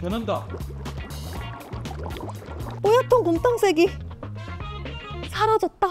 변한다. 뽀얗던 곰탕색이 사라졌다.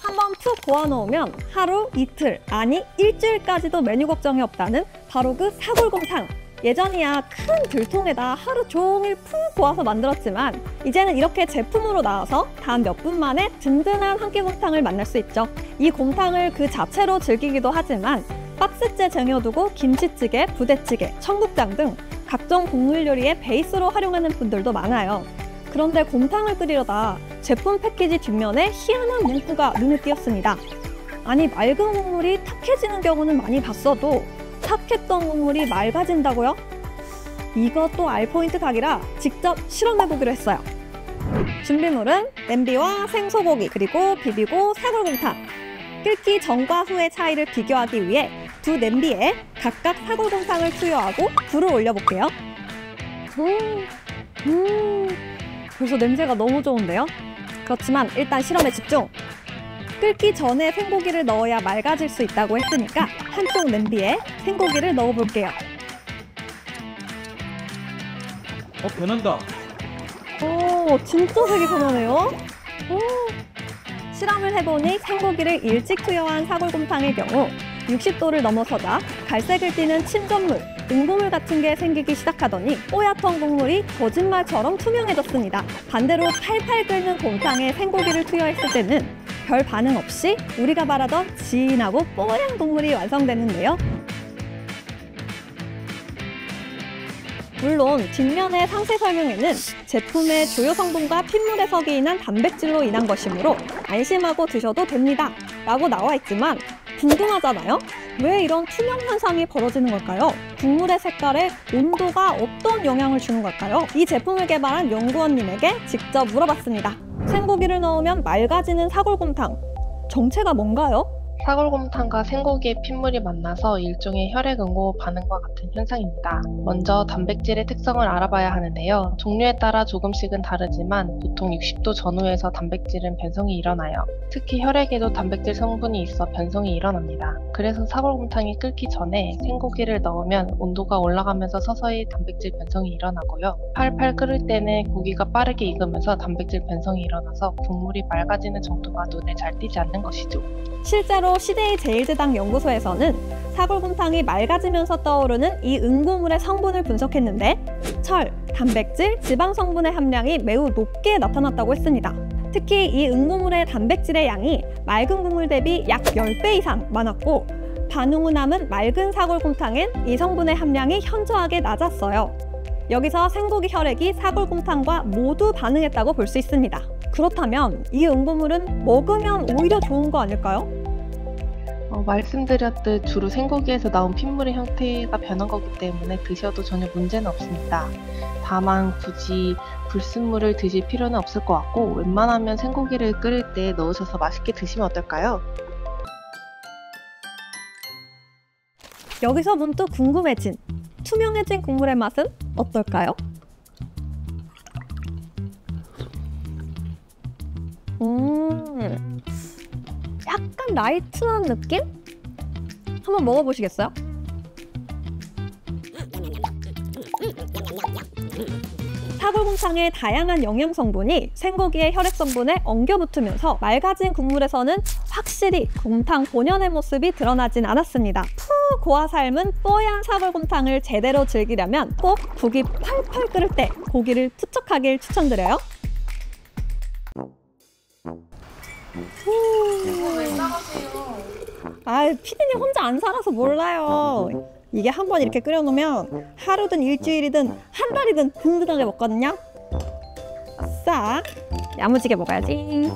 한번 푹 고아놓으면 하루, 이틀, 아니 일주일까지도 메뉴 걱정이 없다는 바로 그 사골곰탕. 예전이야 큰 들통에다 하루 종일 푹 고아서 만들었지만 이제는 이렇게 제품으로 나와서 단 몇 분 만에 든든한 한 끼 곰탕을 만날 수 있죠. 이 곰탕을 그 자체로 즐기기도 하지만 박스째 쟁여두고 김치찌개, 부대찌개, 청국장 등 각종 국물 요리의 베이스로 활용하는 분들도 많아요. 그런데 곰탕을 끓이려다 제품 패키지 뒷면에 희한한 문구가 눈에 띄었습니다. 아니 맑은 국물이 탁해지는 경우는 많이 봤어도 탁했던 국물이 맑아진다고요? 이것도 알포인트 각이라 직접 실험해보기로 했어요. 준비물은 냄비와 생소고기 그리고 비비고 사골곰탕 끓기 전과 후의 차이를 비교하기 위해 두 냄비에 각각 사골곰탕을 투여하고 불을 올려볼게요. 음, 음, 벌써 냄새가 너무 좋은데요? 그렇지만 일단 실험에 집중! 끓기 전에 생고기를 넣어야 맑아질 수 있다고 했으니까 한쪽 냄비에 생고기를 넣어볼게요. 어 변한다. 오, 진짜 색이 변하네요. 오. 실험을 해보니 생고기를 일찍 투여한 사골곰탕의 경우 60도를 넘어서자 갈색을 띠는 침전물, 응고물 같은 게 생기기 시작하더니 뽀얗던 국물이 거짓말처럼 투명해졌습니다. 반대로 팔팔 끓는 곰탕에 생고기를 투여했을 때는 별 반응 없이 우리가 바라던 진하고 뽀얀 국물이 완성됐는데요. 물론 뒷면의 상세 설명에는 제품의 주요 성분과 핏물에서 기인한 단백질로 인한 것이므로 안심하고 드셔도 됩니다. 라고 나와 있지만 궁금하잖아요? 왜 이런 투명 현상이 벌어지는 걸까요? 국물의 색깔에 온도가 어떤 영향을 주는 걸까요? 이 제품을 개발한 연구원님에게 직접 물어봤습니다. 생고기를 넣으면 맑아지는 사골곰탕. 정체가 뭔가요? 사골곰탕과 생고기의 핏물이 만나서 일종의 혈액응고 반응과 같은 현상입니다. 먼저 단백질의 특성을 알아봐야 하는데요. 종류에 따라 조금씩은 다르지만 보통 60도 전후에서 단백질은 변성이 일어나요. 특히 혈액에도 단백질 성분이 있어 변성이 일어납니다. 그래서 사골곰탕이 끓기 전에 생고기를 넣으면 온도가 올라가면서 서서히 단백질 변성이 일어나고요. 팔팔 끓을 때는 고기가 빠르게 익으면서 단백질 변성이 일어나서 국물이 맑아지는 정도가 눈에 잘 띄지 않는 것이죠. 실제로 시대의 제일제당 연구소에서는 사골곰탕이 맑아지면서 떠오르는 이 응고물의 성분을 분석했는데 철, 단백질, 지방 성분의 함량이 매우 높게 나타났다고 했습니다. 특히 이 응고물의 단백질의 양이 맑은 국물 대비 약 10배 이상 많았고 반응 후 남은 맑은 사골곰탕엔 이 성분의 함량이 현저하게 낮았어요. 여기서 생고기 혈액이 사골곰탕과 모두 반응했다고 볼 수 있습니다. 그렇다면 이 응고물은 먹으면 오히려 좋은 거 아닐까요? 어, 말씀드렸듯 주로 생고기에서 나온 핏물의 형태가 변한 거기 때문에 드셔도 전혀 문제는 없습니다. 다만 굳이 불순물을 드실 필요는 없을 것 같고 웬만하면 생고기를 끓일 때 넣으셔서 맛있게 드시면 어떨까요? 여기서 문득 궁금해진 투명해진 국물의 맛은 어떨까요? 음, 약간 light한 느낌? 한번 먹어보시겠어요? 사골곰탕의 다양한 영양 성분이 생고기의 혈액 성분에 엉겨 붙으면서 맑아진 국물에서는 확실히 곰탕 본연의 모습이 드러나진 않았습니다. 푹 고아 삶은 뽀얀 사골곰탕을 제대로 즐기려면 꼭 국이 팔팔 끓을 때 고기를 투척하길 추천드려요. 왜 싸가세요? 아, 피디님 혼자 안 살아서 몰라요. 이게 한 번 이렇게 끓여놓으면 하루든 일주일이든 한 달이든 든든하게 먹거든요. 싹 야무지게 먹어야지.